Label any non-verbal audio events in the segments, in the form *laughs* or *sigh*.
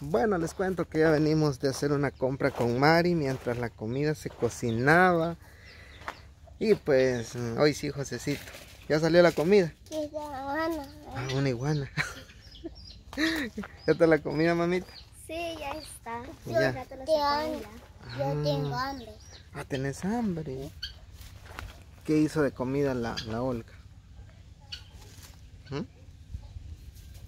Bueno, les cuento que ya venimos de hacer una compra con Mari mientras la comida se cocinaba. Y pues, hoy sí, Josecito. ¿Ya salió la comida? Sí, iguana. Ah, una iguana. *laughs* ¿Ya está la comida, mamita? Sí, ya está. Ya. Ya te lo sacaron ya. Yo tengo hambre. Ah, tenés hambre. ¿Qué hizo de comida la, la Olga? ¿Mm?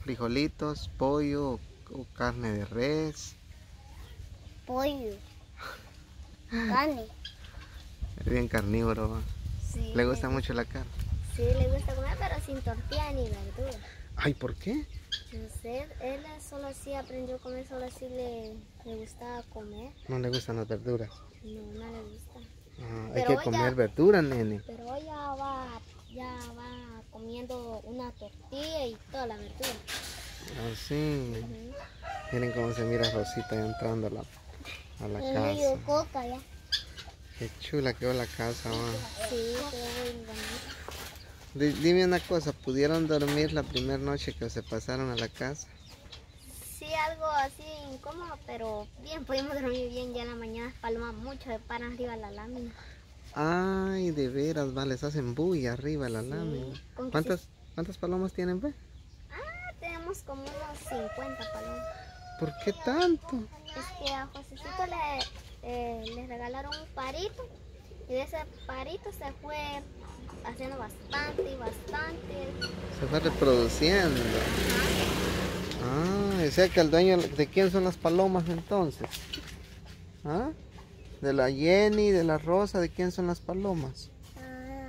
¿Frijolitos, pollo o, carne de res? Pollo. *laughs* Carne. Es bien carnívoro. ¿va? Sí. ¿Le gusta mucho la carne? Sí, le gusta comer, pero sin tortilla ni verdura. Ay, ¿por qué? No sé, él solo así aprendió a comer, solo así le, le gustaba comer. No le gustan las verduras. No, no le gusta. Ah, hay que comer verduras, nene. Pero ya va, ya va comiendo una tortilla y toda la verdura. Así. Miren cómo se mira Rosita entrando a la, a casa. coca ya. Qué chula quedó la casa, va. Sí, Dime una cosa, ¿pudieron dormir la primera noche que se pasaron a la casa? Sí, algo así incómodo, pero bien, pudimos dormir bien ya en la mañana. Paloma mucho de pan arriba de la lámina. Ay, de veras, va, les hacen bulla arriba la lámina. ¿Cuántas, ¿Cuántas palomas tienen, ve? Como unos 50 palomas. ¿Por qué tanto? Es que a Josecito le, eh, le regalaron un parito y de ese parito se fue haciendo bastante y bastante. Se va reproduciendo. Ah, o sea que el dueño, ¿de quién son las palomas entonces? ¿Ah? ¿De la Jenny, de la Rosa? ¿De quién son las palomas? Ah,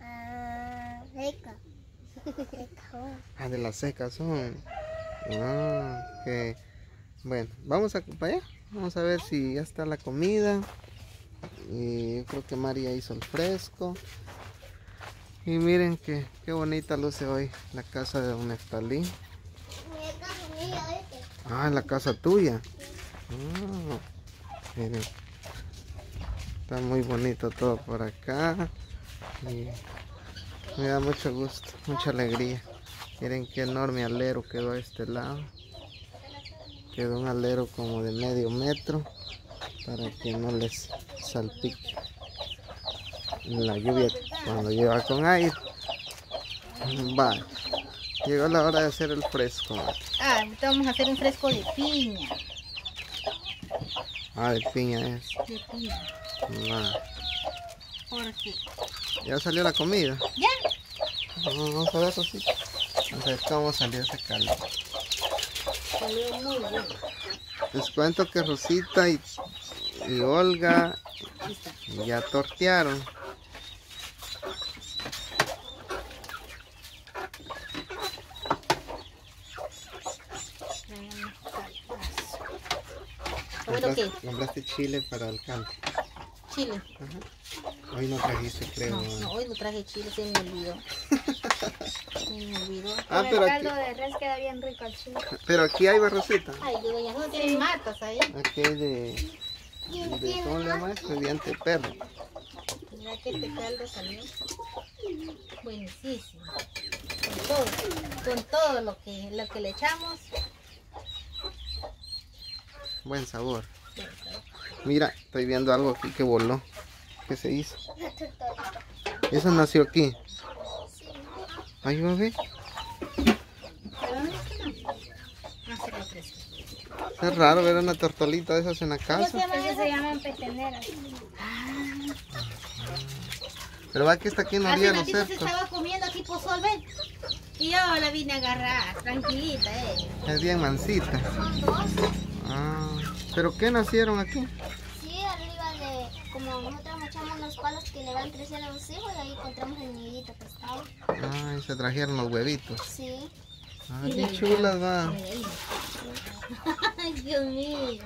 ah, rica. Rica. Ah, de las secas son. Ah, bueno, vamos a para. Vamos a ver si ya está la comida. Y yo creo que María hizo el fresco. Y miren que qué bonita luce hoy la casa de Don Neftalí. Ah, la casa tuya. Ah, miren. Está muy bonito todo por acá. Me da mucho gusto, mucha alegría. Miren qué enorme alero quedó a este lado. Quedó un alero como de medio metro para que no les salpique la lluvia cuando lleva con aire. Va, llegó la hora de hacer el fresco. Ah, ahorita vamos a hacer un fresco de piña. Ah, de piña es. De piña. Va. Porque Ya salió la comida. ya, Vamos a ver, Rosita. Vamos a ver cómo salió ese caldo. salió muy bueno. Les cuento que Rosita y, y Olga ya tortearon. Compraste, compraste chile para el caldo. Chile. Hoy no trajiste, creo. No, no, hoy no traje chile, se me olvidó. Se me olvidó. *laughs* Ah, pero el aquí, caldo de res queda bien rico el chile. pero aquí hay Rosita. Ay, yo ya no tiene matas ahí. Aquí hay de, de ¿cómo le llama esto? De anteperro. Mira que este caldo salió buenísimo. Con todo, con todo lo que, lo que le echamos. Buen sabor. Mira, estoy viendo algo aquí que voló. ¿Qué se hizo? Eso nació aquí. Ahí va a ver. Es que raro ver una tortolita de esas en la ¿Cómo se casa. eso? se llaman peteneras. Pero va que está aquí en la orilla de los ratito se cercos. estaba comiendo aquí pozol, ven. Y yo la vine a agarrar, tranquilita, eh. Es bien mansita. Ah, ¿pero qué nacieron aquí? Como nosotros echamos los palos que le van creciendo a los hijos, ahí encontramos el nidito que estaba. Ay, se trajeron los huevitos. Sí. Ay, qué chulas va. *laughs* Ay, Dios mío.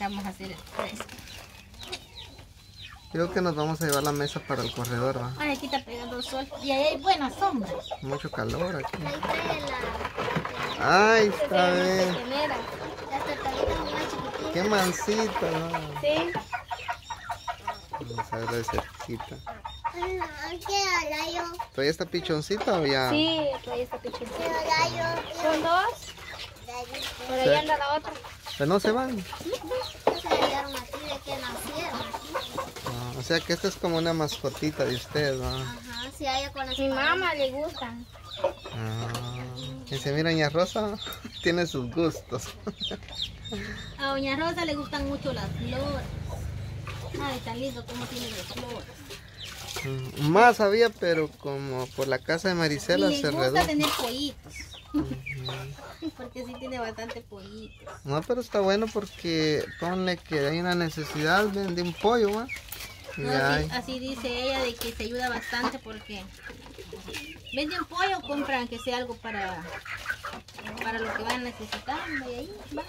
Vamos a hacer el fresco. Creo que nos vamos a llevar la mesa para el corredor, va. Ay, aquí está pegando el sol. Y ahí hay buena sombra. Mucho calor aquí. Ahí trae la Ay, está petenera. Qué mansita, va. Sí. Vamos a ver de cerquita. ¿Todavía está pichoncita o ya? Sí, todavía está pichón. Son Son dos. Por ahí anda la otra. Pero no se van. Se hallaron aquí de que nacieron. Ah, o sea que esta es como una mascotita de usted, ¿no? Ajá, sí, a ella con Mi mamá le gustan. Ah, y se mira, Rosa *laughs* tiene sus gustos. A Doña Rosa le gustan mucho las flores. Ay, tan lindo como tiene las flores. Mm, Más había, pero como por la casa de Marisela se le gusta redujo. tener pollitos. *laughs* Porque sí tiene bastante pollitos. No, pero está bueno porque ponle que hay una necesidad, vende un pollo, ¿va? No, así, así dice ella de que se ayuda bastante porque venden pollo, compran que sea algo para para lo que van necesitando y ahí va.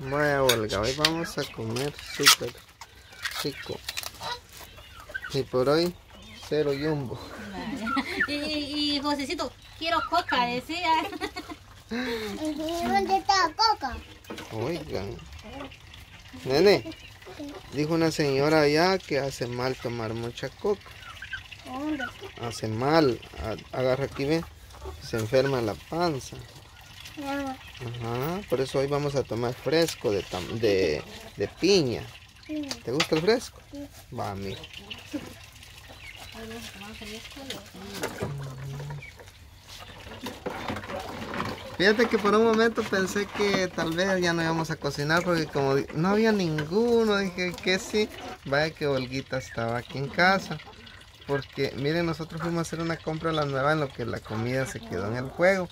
Vaya Olga, hoy vamos a comer súper rico. Y por hoy, cero yumbo. Y, y, y Josecito, quiero coca, decía. ¿Dónde está Coca? Oigan. Nene, dijo una señora allá que hace mal tomar mucha coca. Hace mal. Agarra aquí, ve. Se enferma la panza. Ajá, por eso hoy vamos a tomar fresco de, tam- de, de piña. ¿Te gusta el fresco? Va, mijo. Fíjate que por un momento pensé que tal vez ya no íbamos a cocinar porque como no había ninguno, dije que sí, vaya que Olguita estaba aquí en casa. Porque miren, nosotros fuimos a hacer una compra a la nueva en lo que la comida se quedó en el juego.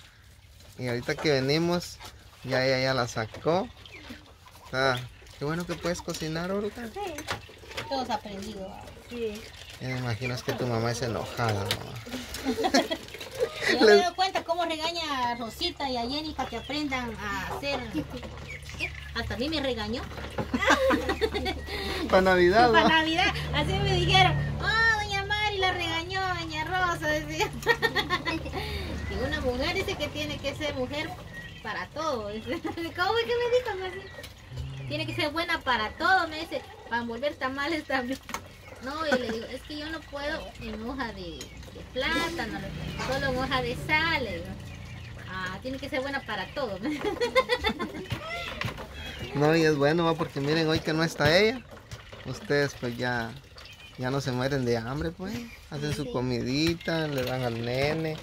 Y ahorita que venimos, ya ella ya la sacó. Ah, qué bueno que puedes cocinar, Olga. Todos aprendido. Sí. Ya me imagino es que tu mamá es enojada, mamá. *laughs* Yo me doy cuenta cómo regaña a Rosita y a Jenny para que aprendan a hacer. Hasta a mí me regañó. Para Navidad, Para ¿va? Navidad, así me dijeron. Oh, decía. *laughs* Y una mujer dice que tiene que ser mujer para todo. dice. *laughs* ¿Cómo es que me dijo así? Tiene que ser buena para todo, me dice, para envolver tamales también. *laughs* No, yo le digo, es que yo no puedo en hoja de, de plátano, solo en hoja de sal. le digo. Ah, tiene que ser buena para todo. No, y es bueno, ¿va? porque miren, hoy que no está ella, ustedes pues ya, ya no se mueren de hambre, pues. Hacen su comidita, le dan al nene,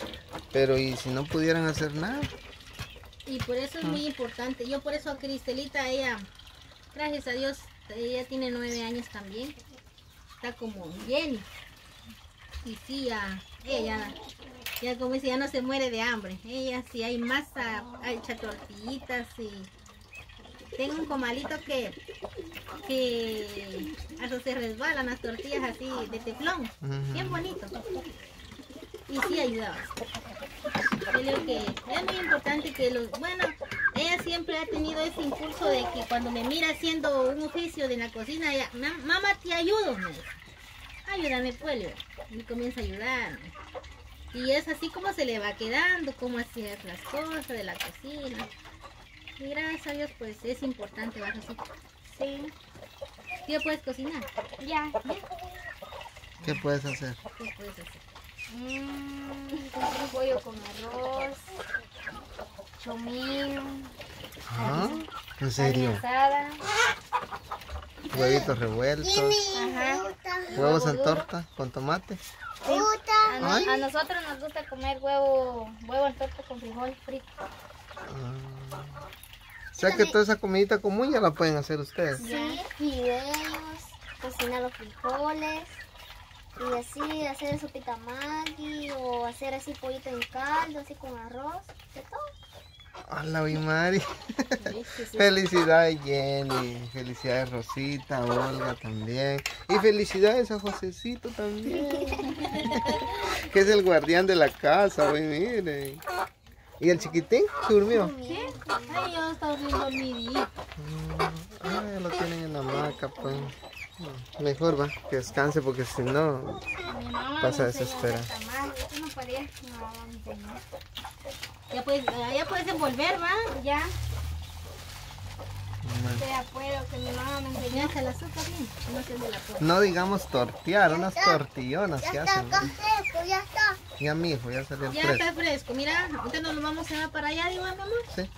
pero y si no pudieran hacer nada, Y por eso es muy importante. Yo por eso a Cristelita, ella, gracias a Dios, ella tiene nueve años también. Está como Jenny. Y sí, ya, ella, ya como dice, ya no se muere de hambre. Ella si hay masa, echa tortillitas y tengo un comalito que, que hasta se resbalan las tortillas así de teflón. Bien bonito. Y sí ayudaba. Yo digo que es muy importante que los, bueno, ella siempre ha tenido ese impulso de que cuando me mira haciendo un oficio de la cocina, ella, "Ma- mamá, te ayudo, me dice. Ayúdame, le digo. y comienza a ayudarme. Y es así como se le va quedando, cómo hacer las cosas de la cocina. Y gracias a Dios, pues es importante, ¿verdad? Sí. ¿Ya puedes cocinar? Ya. ¿qué puedes hacer? ¿Qué puedes hacer? Mm, un pollo con arroz, chomillo, ¿Ah? ¿En serio? asada. Huevitos revueltos, Ajá. huevos en torta con tomate. A, no- Ay. a nosotros nos gusta comer huevo, huevo en torta con frijol frito. Ah. O sea que toda esa comidita común ya la pueden hacer ustedes. Sí, fideos, cocinar los frijoles y así hacer sopita maggi o hacer así pollito en caldo, así con arroz, de todo. Hola, mi Mari. *laughs* Felicidades Jenny, felicidades Rosita, Olga también. Y felicidades a Josecito también. *laughs* que es el guardián de la casa, güey, miren. ¿Y el chiquitín se durmió? Ay, yo estaba bien dormidito. Ah, ya lo tienen en la hamaca, pues. No, Mejor va, que descanse porque si no Mi mamá pasa a me enseñó a desesperar. hacer tamales. Eso no podía. Mi mamá me enseñó. Ya puedes, ya puedes envolver, ¿va? Ya. Bien. No digamos tortear, unas tortillonas Ya que está, hacen. está fresco, ya está. Ya mi hijo, ya salió el Ya fresco. está fresco. Mira, ahorita nos vamos a ir para allá, digo, mi amor. Sí.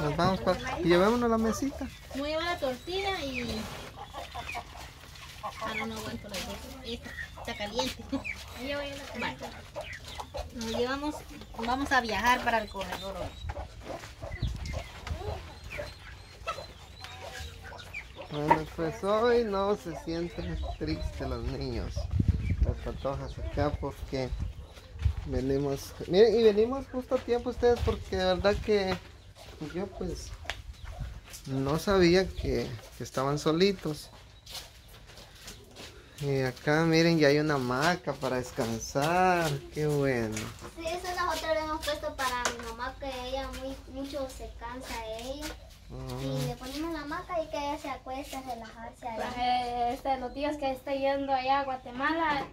Nos vamos para... Y llevémonos la mesita. Voy a llevar la tortilla y... Ah, no, no aguanto la Esta está caliente. *laughs* Vale. Nos llevamos, vamos a viajar para el corredor hoy. Bueno, pues hoy no se sienten tristes los niños, los patojas acá porque venimos, miren, y venimos justo a tiempo ustedes porque de verdad que yo pues no sabía que, que estaban solitos. Y acá miren ya hay una hamaca para descansar, qué bueno. Sí, eso nosotros le hemos puesto para mi mamá que ella muy mucho se cansa ella. Y Ah, le ponemos la hamaca y que ella se acueste a relajarse ahí. Eh, este, los días que está yendo allá a Guatemala,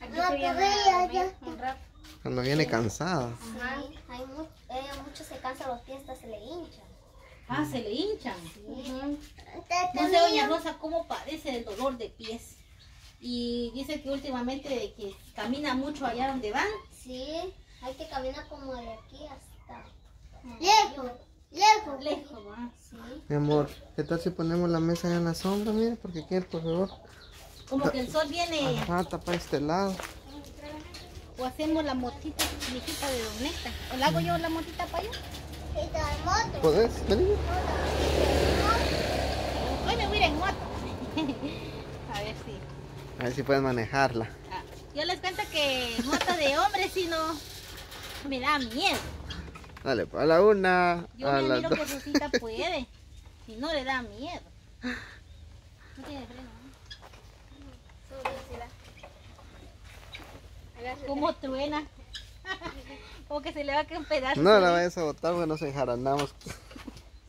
aquí No, un rato. cuando viene cansada. Sí, hay mu- ella mucho se cansa los pies, hasta se le hinchan. Ah, se le hinchan. Sí. No sé, doña Rosa, cómo padece el dolor de pies. Y dice que últimamente de que camina mucho allá donde van. Sí, hay que caminar como de aquí hasta... Lejos, lejos. Lejos, ¿va? Sí. Mi amor, ¿qué tal si ponemos la mesa allá en la sombra? Mira, porque aquí el corredor. Como que el sol viene Ajá, tapa este lado. o hacemos la motita, mijita de doneta. ¿O la hago yo la motita para allá? Moto. ¿Podés venir? Hoy me voy a ir en moto. *laughs* a ver si. A ver si puedes manejarla. Ah, yo les cuento que moto de hombre si no me da miedo. Dale, pues, a la una, Yo a me miro que Rosita puede. Y no le da miedo. *laughs* No tiene freno. ¿no? Como truena. *laughs* Como que se le va a caer un pedazo. No la vayas a botar porque nos enjaranamos.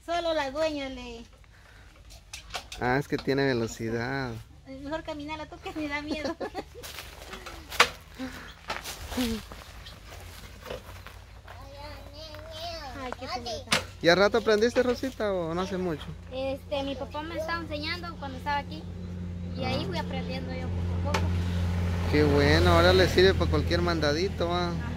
Solo la dueña le. Ah, es que tiene velocidad. Es mejor caminar a toques me da miedo. *laughs* Ay. ¿Y a rato aprendiste, Rosita, o no hace mucho? Este, mi papá me estaba enseñando cuando estaba aquí. Y ahí fui aprendiendo yo poco a poco. Qué bueno, ahora le sirve para cualquier mandadito, va.